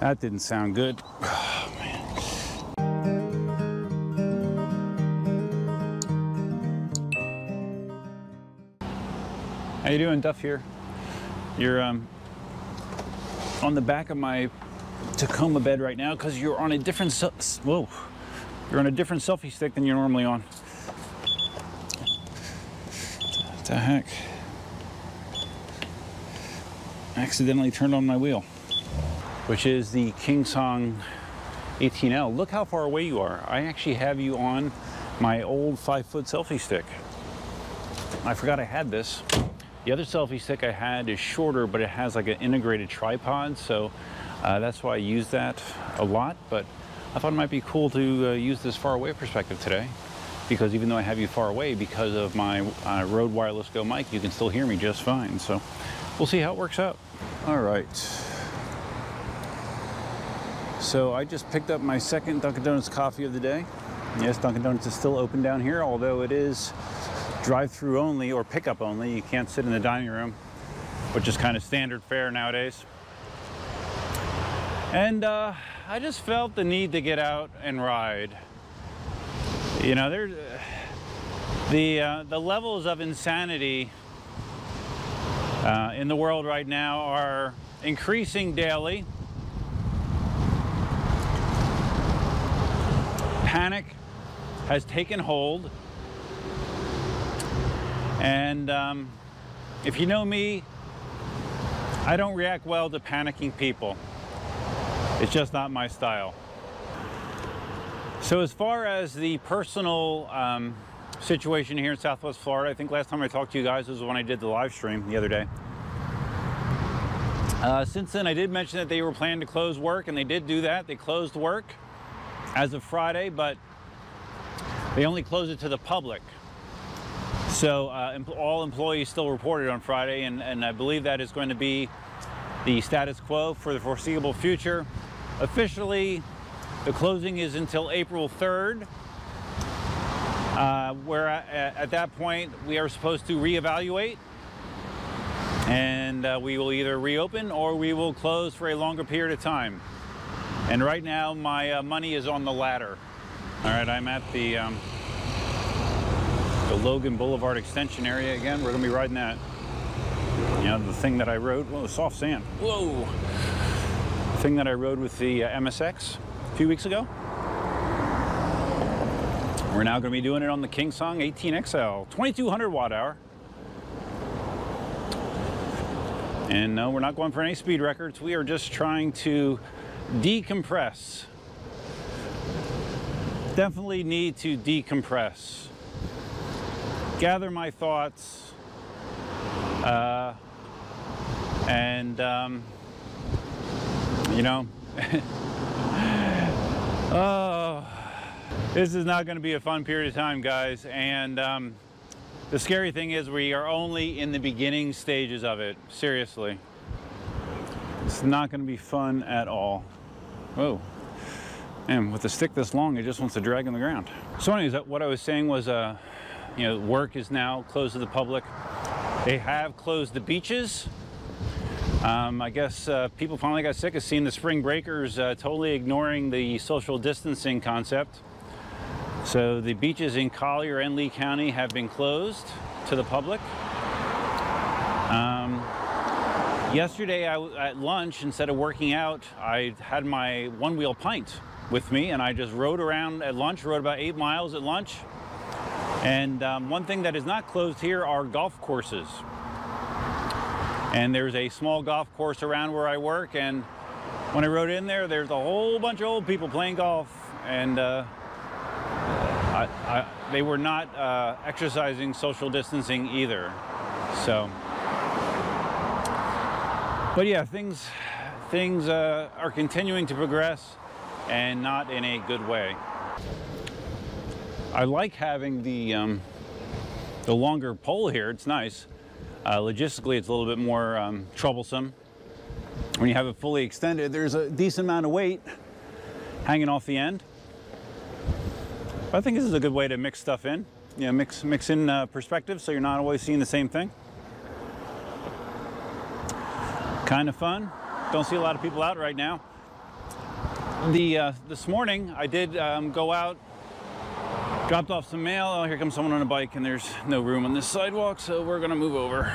That didn't sound good. How you doing, Duff here? You're um, on the back of my Tacoma bed right now because you're on a different whoa, you're on a different selfie stick than you're normally on. What the heck? accidentally turned on my wheel, which is the Kingsong 18L. Look how far away you are. I actually have you on my old five foot selfie stick. I forgot I had this. The other selfie stick I had is shorter, but it has like an integrated tripod, so uh, that's why I use that a lot. But I thought it might be cool to uh, use this far away perspective today, because even though I have you far away, because of my uh, Rode Wireless Go mic, you can still hear me just fine. So we'll see how it works out. All right. So I just picked up my second Dunkin' Donuts coffee of the day. Yes, Dunkin' Donuts is still open down here, although it is drive-through only or pickup only. You can't sit in the dining room, which is kind of standard fare nowadays. And uh, I just felt the need to get out and ride. You know, there's the uh, the levels of insanity uh, in the world right now are increasing daily. Panic has taken hold. And um, if you know me, I don't react well to panicking people. It's just not my style. So as far as the personal um, situation here in Southwest Florida, I think last time I talked to you guys was when I did the live stream the other day. Uh, since then, I did mention that they were planning to close work, and they did do that. They closed work as of Friday, but they only closed it to the public. So uh, all employees still reported on Friday, and, and I believe that is going to be the status quo for the foreseeable future. Officially, the closing is until April 3rd, uh, where at, at that point we are supposed to reevaluate and uh, we will either reopen or we will close for a longer period of time. And right now my uh, money is on the latter. All right, I'm at the, um, the Logan Boulevard extension area again. We're gonna be riding that. You know, the thing that I rode, whoa, soft sand. Whoa. The thing that I rode with the uh, MSX a few weeks ago. We're now gonna be doing it on the Kingsong 18XL, 2200 watt hour. And no, we're not going for any speed records. We are just trying to decompress. Definitely need to decompress. Gather my thoughts. Uh, and, um, you know, oh, this is not going to be a fun period of time, guys. And, um, the scary thing is we are only in the beginning stages of it, seriously. It's not gonna be fun at all. Whoa. And with a stick this long, it just wants to drag on the ground. So anyways, what I was saying was, uh, you know, work is now closed to the public. They have closed the beaches. Um, I guess uh, people finally got sick of seeing the spring breakers uh, totally ignoring the social distancing concept. So the beaches in Collier and Lee County have been closed to the public. Um, yesterday I, at lunch, instead of working out, I had my Onewheel Pint with me and I just rode around at lunch, rode about eight miles at lunch. And um, one thing that is not closed here are golf courses. And there's a small golf course around where I work and when I rode in there, there's a whole bunch of old people playing golf and uh, I, I, they were not uh, exercising social distancing either. So, but yeah, things things uh, are continuing to progress, and not in a good way. I like having the um, the longer pole here. It's nice. Uh, logistically, it's a little bit more um, troublesome. When you have it fully extended, there's a decent amount of weight hanging off the end. I think this is a good way to mix stuff in. You know, mix, mix in uh, perspective so you're not always seeing the same thing. Kind of fun. Don't see a lot of people out right now. the uh, this morning I did um, go out, dropped off some mail. Oh, here comes someone on a bike, and there's no room on this sidewalk, so we're gonna move over.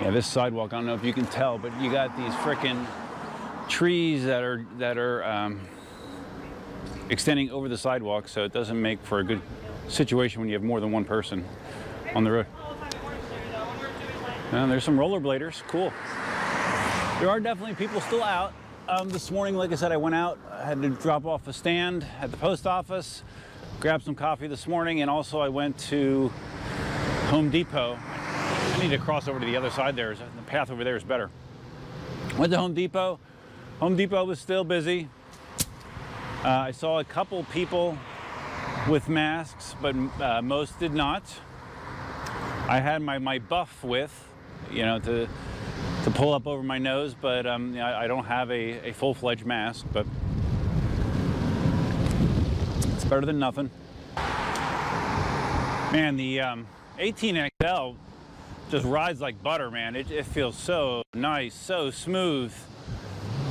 yeah, this sidewalk. I don't know if you can tell, but you got these frickin' trees that are that are um, extending over the sidewalk, so it doesn't make for a good situation when you have more than one person on the road. And there's some rollerbladers. Cool. There are definitely people still out. Um, this morning, like I said, I went out. I had to drop off a stand at the post office, grab some coffee this morning, and also I went to Home Depot. I need to cross over to the other side there. The path over there is better. Went to Home Depot. Home Depot was still busy. Uh, I saw a couple people with masks, but uh, most did not. I had my, my buff with, you know, to to pull up over my nose, but um, I, I, don't have a, a full-fledged mask, but it's better than nothing. Man, the um, 18XL just rides like butter, man. It, it feels so nice, so smooth.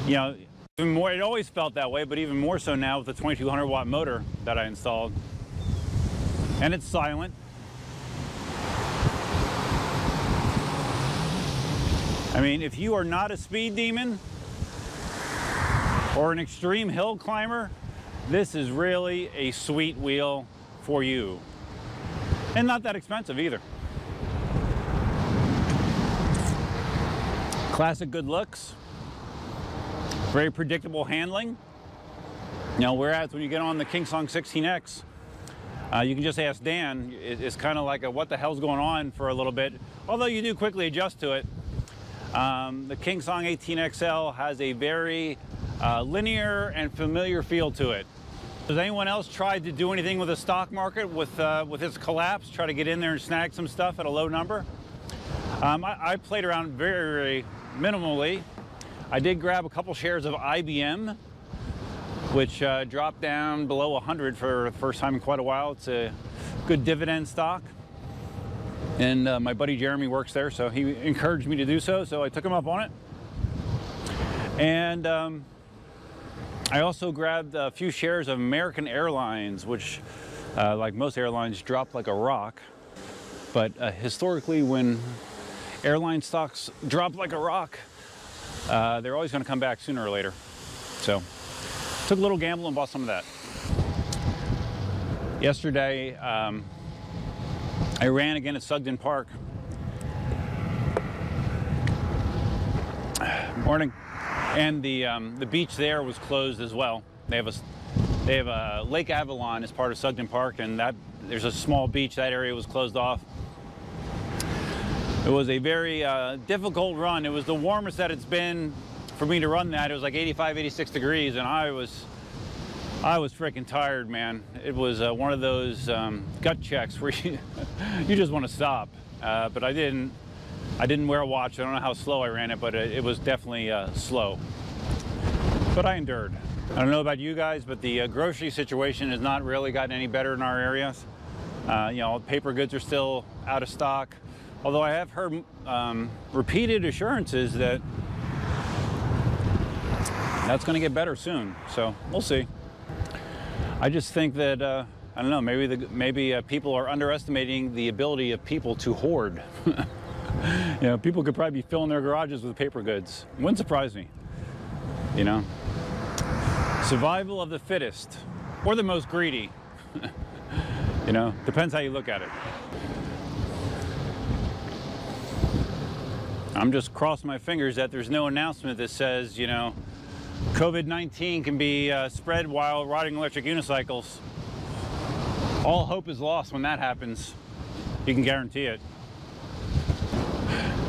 You know, even more, it always felt that way, but even more so now with the 2200 watt motor that I installed. And it's silent. I mean, if you are not a speed demon or an extreme hill climber, this is really a sweet wheel for you. And not that expensive either. Classic good looks, very predictable handling. Know, whereas when you get on the Kingsong 16X, uh, you can just ask Dan. It's kind of like a what the hell's going on for a little bit, although you do quickly adjust to it. Um, the Kingsong 18XL has a very uh, linear and familiar feel to it. Has anyone else tried to do anything with the stock market with, uh, with its collapse, try to get in there and snag some stuff at a low number? Um, I, I, played around very, very minimally. I did grab a couple shares of IBM, which uh, dropped down below 100 for the first time in quite a while. It's a good dividend stock. And uh, my buddy Jeremy works there, so he encouraged me to do so, so I took him up on it. And um, I also grabbed a few shares of American Airlines, which, uh, like most airlines, dropped like a rock. But uh, historically, when airline stocks drop like a rock, uh, they're always going to come back sooner or later. So, took a little gamble and bought some of that. Yesterday, um, I ran again at Sugden Park. Morning. And the um, the beach there was closed as well. They have a they have a Lake Avalon as part of Sugden Park, and that there's a small beach. That area was closed off. It was a very uh, difficult run. It was the warmest that it's been for me to run that. It was like 85, 86 degrees, and I was I was freaking tired, man. It was uh, one of those um, gut checks where you, you just want to stop. Uh, but I didn't. I didn't wear a watch. I don't know how slow I ran it, but it, it was definitely uh, slow. But I endured. I don't know about you guys, but the uh, grocery situation has not really gotten any better in our areas. Uh, you know, paper goods are still out of stock. Although I have heard um, repeated assurances that that's going to get better soon. So we'll see. I just think that uh, I don't know. Maybe the, maybe uh, people are underestimating the ability of people to hoard. you know, people could probably be filling their garages with paper goods. Wouldn't surprise me. You know, survival of the fittest or the most greedy. you know, depends how you look at it. I'm just crossing my fingers that there's no announcement that says, you know, COVID-19 can be uh, spread while riding electric unicycles. All hope is lost when that happens. You can guarantee it.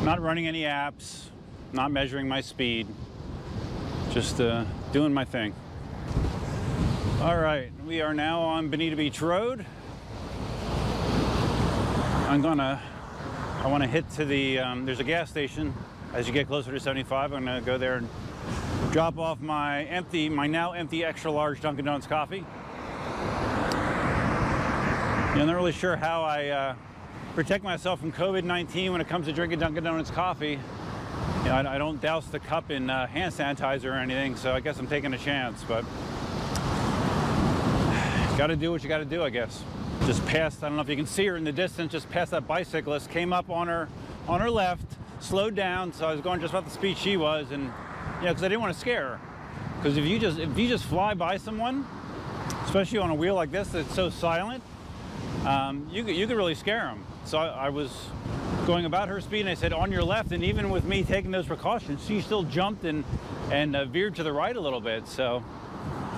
Not running any apps, not measuring my speed, just uh, doing my thing. All right, we are now on Bonita Beach Road. I'm gonna, I wanna hit to the, um, there's a gas station. As you get closer to 75, I'm gonna go there and drop off my empty, my now empty extra large Dunkin' Donuts coffee. I'm not really sure how I uh, protect myself from COVID-19 when it comes to drinking Dunkin' Donuts coffee. you know, I, I don't douse the cup in uh, hand sanitizer or anything, so I guess I'm taking a chance. But got to do what you got to do, I guess. Just past, I don't know if you can see her in the distance, just past that bicyclist, came up on her on her left, slowed down, so I was going just about the speed she was, and know, because I didn't want to scare her. Because if you just if you just fly by someone, especially on a wheel like this that's so silent, um, you could you could really scare them. So I, I was going about her speed, and I said on your left, and even with me taking those precautions, she still jumped and and uh, veered to the right a little bit. So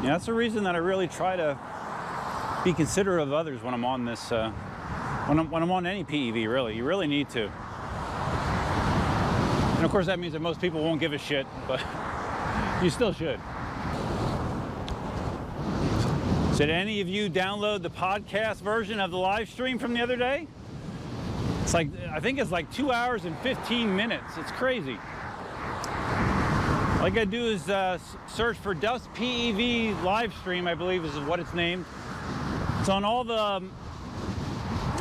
yeah, that's the reason that I really try to be considerate of others when I'm on this, uh, when, I'm, when I'm on any PEV, really. You really need to. And of course, that means that most people won't give a shit, but you still should. So did any of you download the podcast version of the live stream from the other day? It's like, I think it's like two hours and 15 minutes. It's crazy. All I gotta do is uh, search for Duff PEV live stream, I believe is what it's named. It's on all the, um,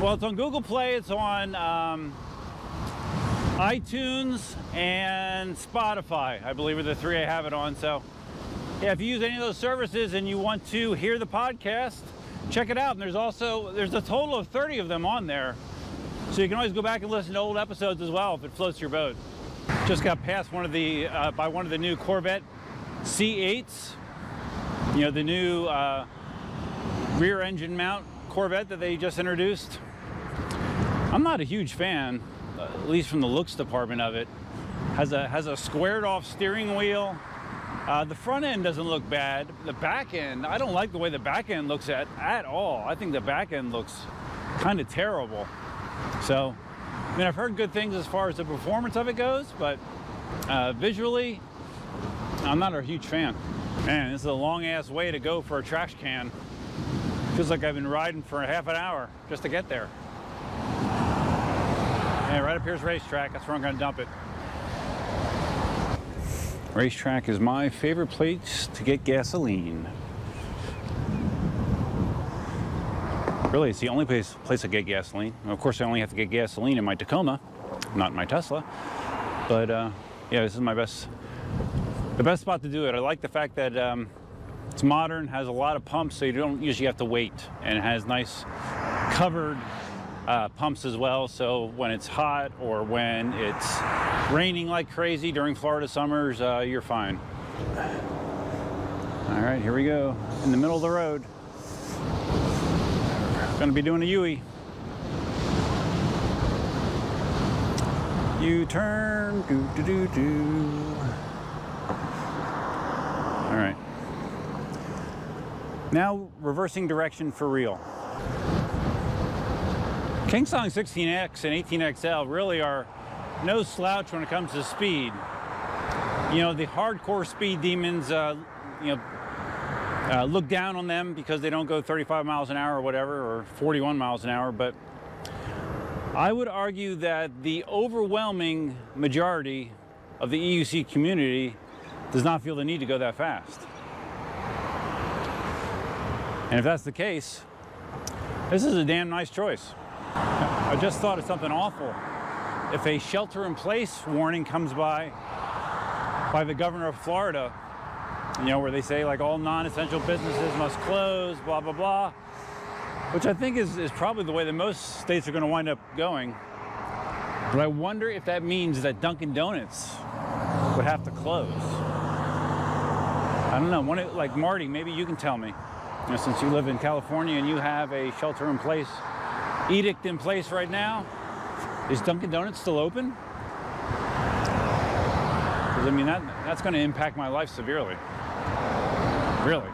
well, it's on Google Play, it's on um, iTunes and Spotify, I believe are the three I have it on. So, yeah, if you use any of those services and you want to hear the podcast, check it out. And there's also, there's a total of 30 of them on there. So you can always go back and listen to old episodes as well if it floats your boat. Just got passed one of the, uh, by one of the new Corvette C8s. You know, the new, uh, rear engine mount Corvette that they just introduced. I'm not a huge fan, at least from the looks department of it. Has a has a squared off steering wheel. Uh, the front end doesn't look bad. The back end, I don't like the way the back end looks at at all. I think the back end looks kind of terrible. So, I mean, I've heard good things as far as the performance of it goes, but uh, visually, I'm not a huge fan. Man, this is a long ass way to go for a trash can. Feels like I've been riding for a half an hour just to get there. Right up here's RaceTrac. That's where I'm going to dump it. RaceTrac is my favorite place to get gasoline. Really, it's the only place place I get gasoline. Of course, I only have to get gasoline in my Tacoma, not in my Tesla. But uh, yeah, this is my best, the best spot to do it. I like the fact that um, it's modern, has a lot of pumps, so you don't usually have to wait, and it has nice covered uh, pumps as well. So when it's hot or when it's raining like crazy during Florida summers, uh, you're fine. All right, here we go. In the middle of the road. Gonna be doing a U-turn. U-turn, do do do do. All right. Now reversing direction for real. Kingsong 16X and 18XL really are no slouch when it comes to speed. You know, the hardcore speed demons, uh, you know, uh, look down on them because they don't go 35 miles an hour or whatever, or 41 miles an hour, but I would argue that the overwhelming majority of the EUC community does not feel the need to go that fast. And if that's the case, this is a damn nice choice. I just thought of something awful. If a shelter in place warning comes by by the governor of Florida, you know, where they say like all non-essential businesses must close, blah, blah, blah, which I think is, is probably the way that most states are going to wind up going. But I wonder if that means that Dunkin' Donuts would have to close. I don't know. Like Marty, maybe you can tell me. You know, since you live in California and you have a shelter in place edict in place right now, is Dunkin' Donuts still open? Because I mean that that's going to impact my life severely. Really.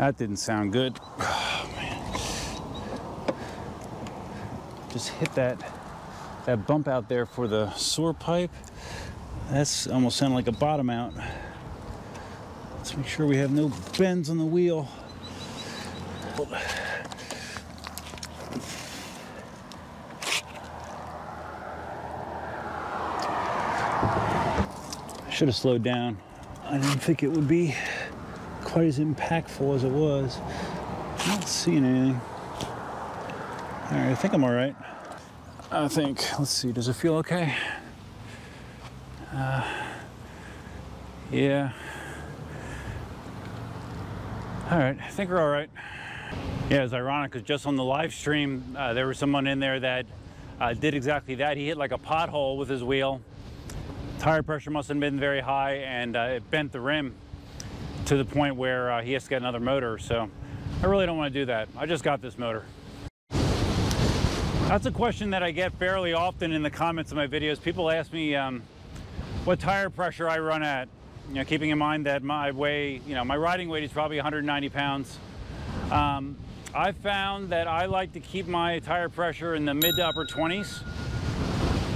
That didn't sound good. Oh, man. Just hit that that bump out there for the sewer pipe. That's almost sounded like a bottom out. Let's make sure we have no bends on the wheel. Should have slowed down. I didn't think it would be quite as impactful as it was. Not seeing anything. All right, I think I'm all right. I think, let's see, does it feel okay? Uh, yeah. All right, I think we're all right. Yeah, it's ironic because just on the live stream, uh, there was someone in there that uh, did exactly that. He hit like a pothole with his wheel. Tire pressure must have been very high and uh, it bent the rim to the point where uh, he has to get another motor. So I really don't want to do that. I just got this motor. That's a question that I get fairly often in the comments of my videos. People ask me um, what tire pressure I run at. You know, keeping in mind that my weigh, you know, my riding weight is probably 190 pounds. Um, I found that I like to keep my tire pressure in the mid to upper 20s.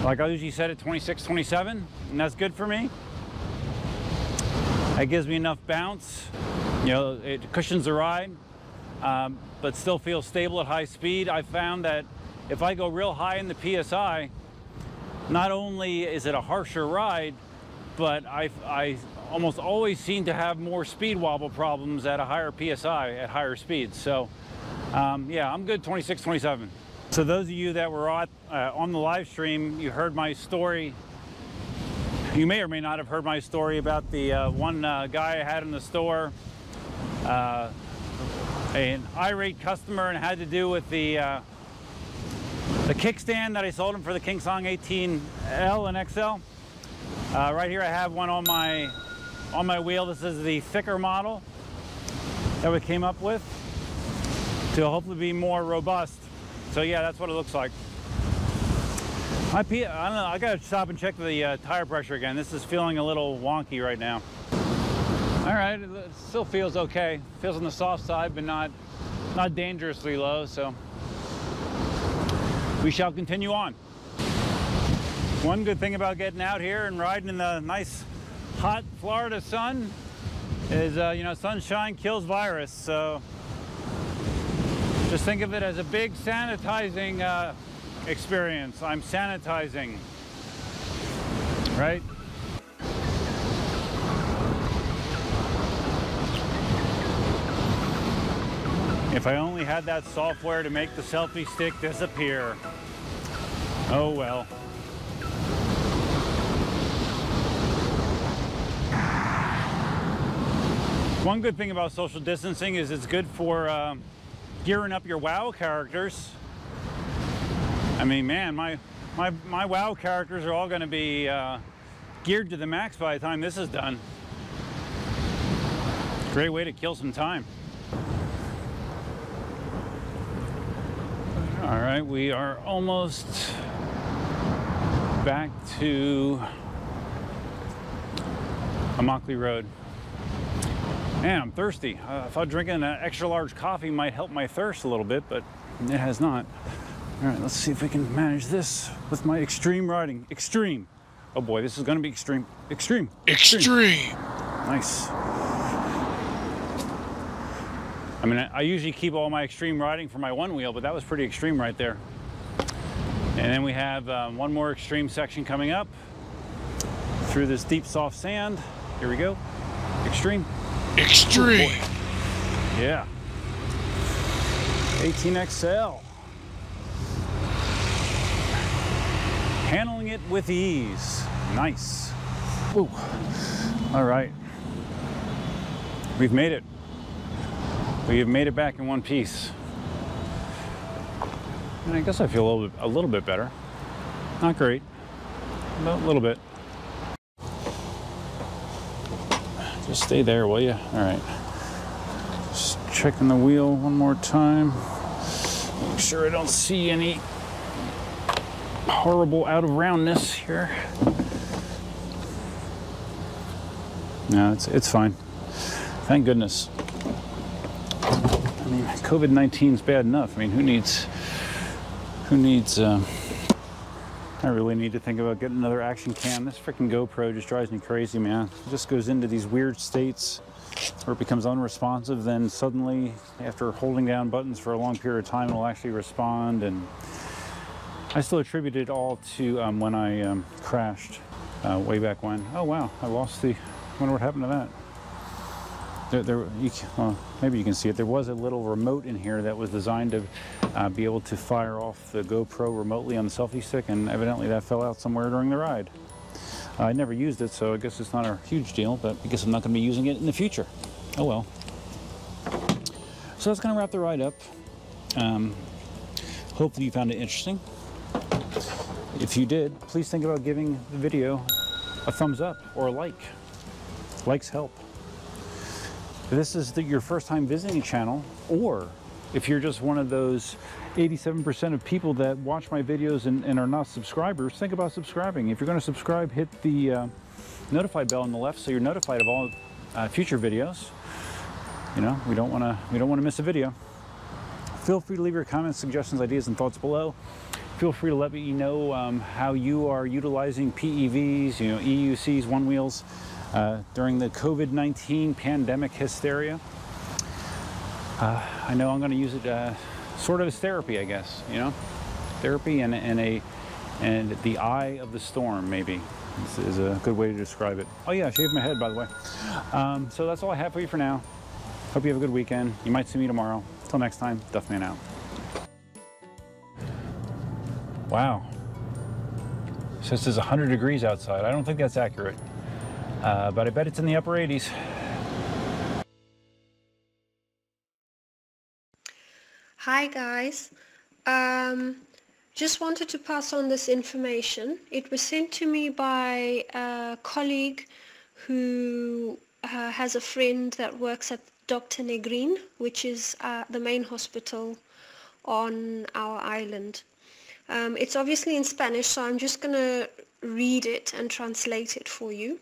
Like I usually set at 26, 27, and that's good for me. That gives me enough bounce. You know, it cushions the ride, um, but still feels stable at high speed. I found that if I go real high in the PSI, not only is it a harsher ride, but I, I almost always seem to have more speed wobble problems at a higher PSI at higher speeds. So um, yeah, I'm good 26, 27. So those of you that were on, uh, on the live stream, you heard my story. You may or may not have heard my story about the uh, one uh, guy I had in the store, uh, an irate customer and had to do with the uh, the kickstand that I sold him for the Kingsong 18L and XL. Uh, right here I have one on my on my wheel. This is the thicker model that we came up with to hopefully be more robust. So yeah, that's what it looks like. I don't know, I gotta stop and check the uh, tire pressure again. This is feeling a little wonky right now. All right, it still feels okay. Feels on the soft side, but not, not dangerously low, so we shall continue on. One good thing about getting out here and riding in the nice hot Florida sun is, uh, you know, sunshine kills virus. So just think of it as a big sanitizing uh, experience. I'm sanitizing, right? If I only had that software to make the selfie stick disappear. Oh well. One good thing about social distancing is it's good for uh, gearing up your WoW characters. I mean, man, my my my WoW characters are all going to be uh, geared to the max by the time this is done. Great way to kill some time. All right, we are almost back to Immokalee Road. Man, I'm thirsty. Uh, I thought drinking an extra large coffee might help my thirst a little bit, but it has not. All right, let's see if we can manage this with my extreme riding. Extreme. Oh boy, this is gonna be extreme. Extreme. Extreme. extreme. Nice. I mean, I usually keep all my extreme riding for my one wheel, but that was pretty extreme right there. And then we have um, one more extreme section coming up through this deep soft sand. Here we go. Extreme. Extreme. Oh yeah. 18XL. Handling it with ease. Nice. Ooh. All right. We've made it. We have made it back in one piece. And I guess I feel a little bit, a little bit better. Not great, but a little bit. Just stay there, will you? All right. Just checking the wheel one more time. Make sure I don't see any horrible out of roundness here. No, it's it's fine. Thank goodness. I mean, COVID-19 is bad enough. I mean, who needs who needs uh, I really need to think about getting another action cam. This freaking GoPro just drives me crazy, man. It just goes into these weird states where it becomes unresponsive, then suddenly, after holding down buttons for a long period of time, it'll actually respond. And I still attribute it all to um, when I um, crashed uh, way back when. Oh wow, I lost the. I wonder what happened to that. There, there you, well, maybe you can see it. There was a little remote in here that was designed to uh, be able to fire off the GoPro remotely on the selfie stick, and evidently that fell out somewhere during the ride. I never used it, so I guess it's not a huge deal, but I guess I'm not going to be using it in the future. Oh well. So that's going to wrap the ride up. Um, hopefully you found it interesting. If you did, please think about giving the video a thumbs up or a like. Likes help. If this is the, your first time visiting the channel, or if you're just one of those 87% of people that watch my videos and, and, are not subscribers, think about subscribing. If you're going to subscribe, hit the uh, notify bell on the left so you're notified of all uh, future videos. You know, we don't want to we don't want to miss a video. Feel free to leave your comments, suggestions, ideas, and thoughts below. Feel free to let me know um, how you are utilizing PEVs, you know, EUCs, one wheels uh, during the COVID-19 pandemic hysteria. Uh, I know I'm going to use it uh, sort of as therapy, I guess, you know, therapy and, and a and the eye of the storm, maybe, is, a good way to describe it. Oh yeah, I shaved my head, by the way. Um, so that's all I have for you for now. Hope you have a good weekend. You might see me tomorrow. Until next time, Duffman out. Wow. Says it's 100 degrees outside. I don't think that's accurate, uh, but I bet it's in the upper 80s. Hi guys, um, just wanted to pass on this information. It was sent to me by a colleague who uh, has a friend that works at Dr. Negrin, which is uh, the main hospital on our island. Um, it's obviously in Spanish, so I'm just going to read it and translate it for you.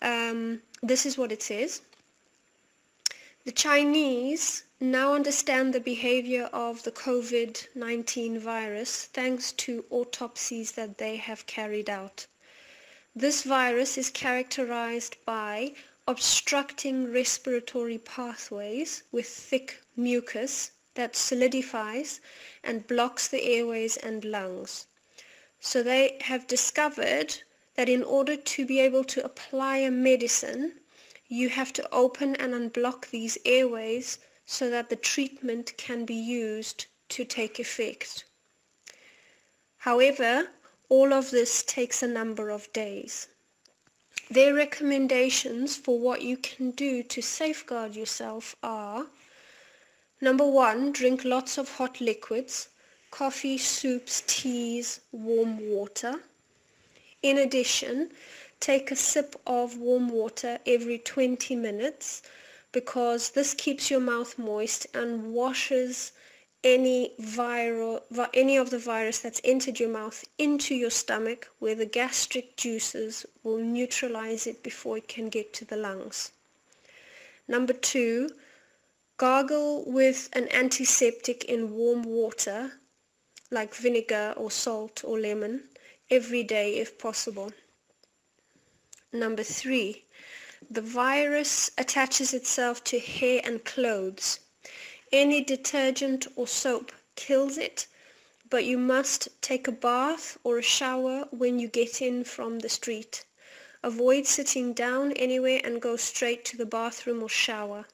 Um, this is what it says. The Chinese now understand the behavior of the COVID-19 virus thanks to autopsies that they have carried out. This virus is characterized by obstructing respiratory pathways with thick mucus that solidifies and blocks the airways and lungs. So they have discovered that in order to be able to apply a medicine, you have to open and unblock these airways so that the treatment can be used to take effect. However, all of this takes a number of days. Their recommendations for what you can do to safeguard yourself are Number one, drink lots of hot liquids, coffee, soups, teas, warm water. In addition, take a sip of warm water every 20 minutes because this keeps your mouth moist and washes any viral, any of the virus that's entered your mouth into your stomach where the gastric juices will neutralize it before it can get to the lungs. Number two, gargle with an antiseptic in warm water like vinegar or salt or lemon every day if possible. Number three, the virus attaches itself to hair and clothes. Any detergent or soap kills it, but you must take a bath or a shower when you get in from the street. Avoid sitting down anywhere and go straight to the bathroom or shower.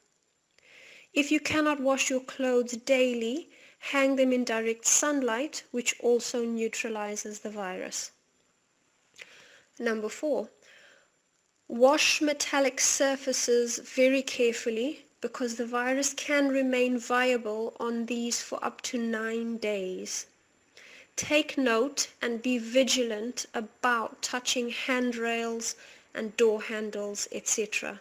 If you cannot wash your clothes daily, hang them in direct sunlight, which also neutralizes the virus. Number four, Wash metallic surfaces very carefully because the virus can remain viable on these for up to nine days. Take note and be vigilant about touching handrails and door handles, etc.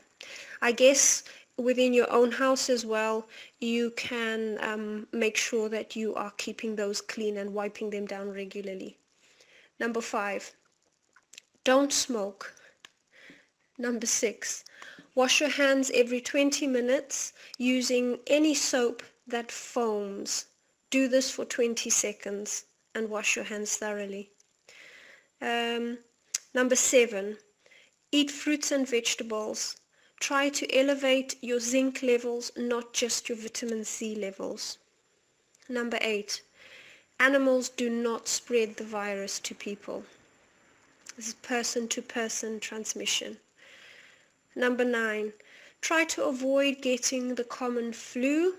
I guess within your own house as well, you can um, make sure that you are keeping those clean and wiping them down regularly. Number five, don't smoke. Number six, wash your hands every 20 minutes using any soap that foams. Do this for 20 seconds and wash your hands thoroughly. Um, number seven, eat fruits and vegetables. Try to elevate your zinc levels, not just your vitamin C levels. Number eight, animals do not spread the virus to people. This is person-to-person transmission. Number nine, try to avoid getting the common flu.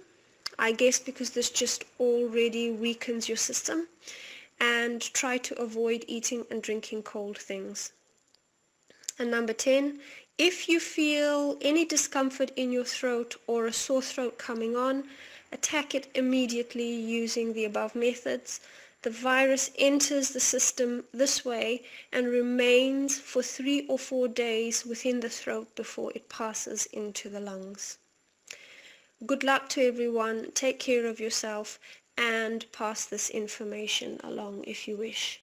I guess because this just already weakens your system. And try to avoid eating and drinking cold things. And number 10, if you feel any discomfort in your throat or a sore throat coming on, attack it immediately using the above methods. The virus enters the system this way and remains for three or four days within the throat before it passes into the lungs. Good luck to everyone. Take care of yourself and pass this information along if you wish.